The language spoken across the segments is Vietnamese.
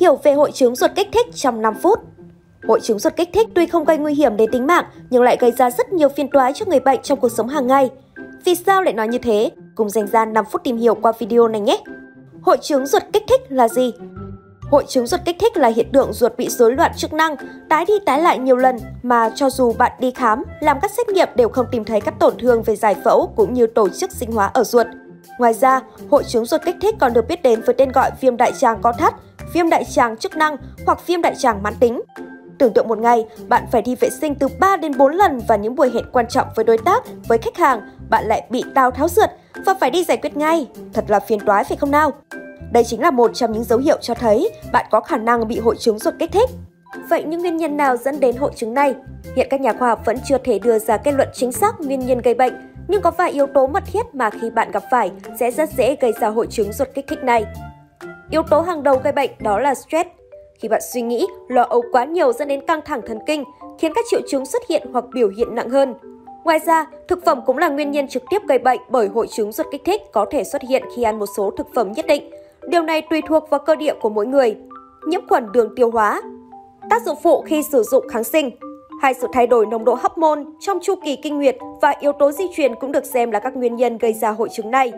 Hiểu về hội chứng ruột kích thích trong 5 phút. Hội chứng ruột kích thích tuy không gây nguy hiểm đến tính mạng nhưng lại gây ra rất nhiều phiền toái cho người bệnh trong cuộc sống hàng ngày. Vì sao lại nói như thế? Cùng dành ra 5 phút tìm hiểu qua video này nhé. Hội chứng ruột kích thích là gì? Hội chứng ruột kích thích là hiện tượng ruột bị rối loạn chức năng, tái đi tái lại nhiều lần mà cho dù bạn đi khám, làm các xét nghiệm đều không tìm thấy các tổn thương về giải phẫu cũng như tổ chức sinh hóa ở ruột. Ngoài ra, hội chứng ruột kích thích còn được biết đến với tên gọi viêm đại tràng có thắt, viêm đại tràng chức năng hoặc viêm đại tràng mãn tính. Tưởng tượng một ngày, bạn phải đi vệ sinh từ 3 đến 4 lần và những buổi hẹn quan trọng với đối tác, với khách hàng, bạn lại bị đau tháo rượt và phải đi giải quyết ngay. Thật là phiền toái phải không nào? Đây chính là một trong những dấu hiệu cho thấy bạn có khả năng bị hội chứng ruột kích thích. Vậy những nguyên nhân nào dẫn đến hội chứng này? Hiện các nhà khoa học vẫn chưa thể đưa ra kết luận chính xác nguyên nhân gây bệnh, nhưng có vài yếu tố mật thiết mà khi bạn gặp phải sẽ rất dễ gây ra hội chứng ruột kích thích này. Yếu tố hàng đầu gây bệnh đó là stress. Khi bạn suy nghĩ, lo âu quá nhiều dẫn đến căng thẳng thần kinh, khiến các triệu chứng xuất hiện hoặc biểu hiện nặng hơn. Ngoài ra, thực phẩm cũng là nguyên nhân trực tiếp gây bệnh bởi hội chứng ruột kích thích có thể xuất hiện khi ăn một số thực phẩm nhất định. Điều này tùy thuộc vào cơ địa của mỗi người. Nhiễm khuẩn đường tiêu hóa, tác dụng phụ khi sử dụng kháng sinh, hai sự thay đổi nồng độ hormone trong chu kỳ kinh nguyệt và yếu tố di truyền cũng được xem là các nguyên nhân gây ra hội chứng này.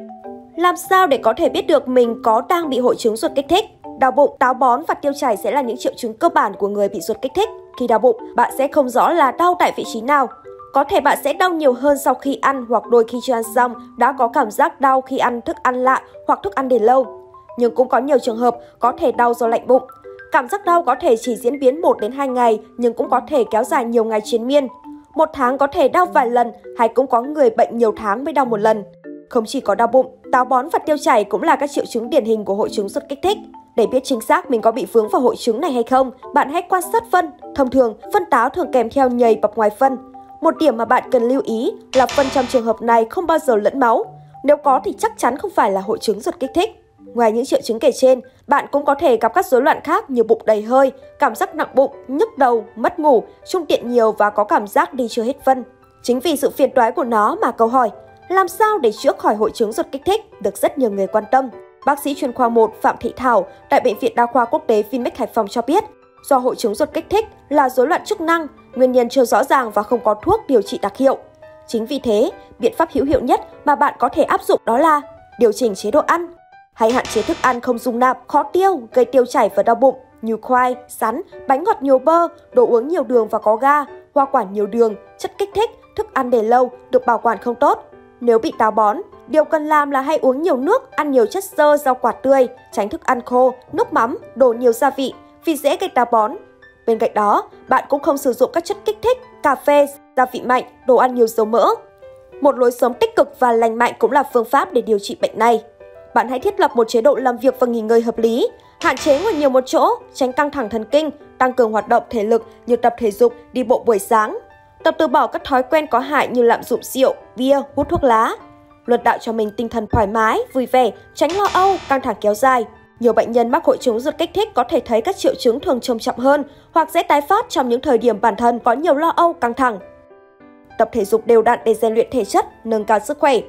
Làm sao để có thể biết được mình có đang bị hội chứng ruột kích thích? Đau bụng, táo bón và tiêu chảy sẽ là những triệu chứng cơ bản của người bị ruột kích thích. Khi đau bụng, bạn sẽ không rõ là đau tại vị trí nào. Có thể bạn sẽ đau nhiều hơn sau khi ăn hoặc đôi khi chưa ăn xong đã có cảm giác đau khi ăn thức ăn lạ hoặc thức ăn để lâu. Nhưng cũng có nhiều trường hợp có thể đau do lạnh bụng. Cảm giác đau có thể chỉ diễn biến 1 đến 2 ngày nhưng cũng có thể kéo dài nhiều ngày chiến miên. Một tháng có thể đau vài lần hay cũng có người bệnh nhiều tháng mới đau một lần. Không chỉ có đau bụng, táo bón và tiêu chảy cũng là các triệu chứng điển hình của hội chứng ruột kích thích. Để biết chính xác mình có bị vướng vào hội chứng này hay không, bạn hãy quan sát phân. Thông thường, phân táo thường kèm theo nhầy bọc ngoài phân. Một điểm mà bạn cần lưu ý là phân trong trường hợp này không bao giờ lẫn máu. Nếu có thì chắc chắn không phải là hội chứng ruột kích thích. Ngoài những triệu chứng kể trên, bạn cũng có thể gặp các rối loạn khác như bụng đầy hơi, cảm giác nặng bụng, nhức đầu, mất ngủ, trung tiện nhiều và có cảm giác đi chưa hết phân. Chính vì sự phiền toái của nó mà câu hỏi làm sao để chữa khỏi hội chứng ruột kích thích được rất nhiều người quan tâm. Bác sĩ chuyên khoa 1 Phạm Thị Thảo tại Bệnh viện Đa khoa Quốc tế Vinmec Hải Phòng cho biết, do hội chứng ruột kích thích là rối loạn chức năng, nguyên nhân chưa rõ ràng và không có thuốc điều trị đặc hiệu. Chính vì thế, biện pháp hữu hiệu nhất mà bạn có thể áp dụng đó là điều chỉnh chế độ ăn, hay hạn chế thức ăn không dung nạp, khó tiêu, gây tiêu chảy và đau bụng như khoai, sắn, bánh ngọt nhiều bơ, đồ uống nhiều đường và có ga, hoa quả nhiều đường, chất kích thích, thức ăn để lâu, được bảo quản không tốt. Nếu bị táo bón, điều cần làm là hay uống nhiều nước, ăn nhiều chất xơ, rau quả tươi, tránh thức ăn khô, nước mắm, đổ nhiều gia vị vì dễ gây táo bón. Bên cạnh đó, bạn cũng không sử dụng các chất kích thích, cà phê, gia vị mạnh, đồ ăn nhiều dầu mỡ. Một lối sống tích cực và lành mạnh cũng là phương pháp để điều trị bệnh này. Bạn hãy thiết lập một chế độ làm việc và nghỉ ngơi hợp lý, hạn chế ngồi nhiều một chỗ, tránh căng thẳng thần kinh, tăng cường hoạt động thể lực như tập thể dục, đi bộ buổi sáng. Tập từ bỏ các thói quen có hại như lạm dụng rượu, bia, hút thuốc lá. Luật đạo cho mình tinh thần thoải mái, vui vẻ, tránh lo âu, căng thẳng kéo dài. Nhiều bệnh nhân mắc hội chứng ruột kích thích có thể thấy các triệu chứng thường trầm trọng hơn hoặc dễ tái phát trong những thời điểm bản thân có nhiều lo âu, căng thẳng. Tập thể dục đều đặn để rèn luyện thể chất, nâng cao sức khỏe.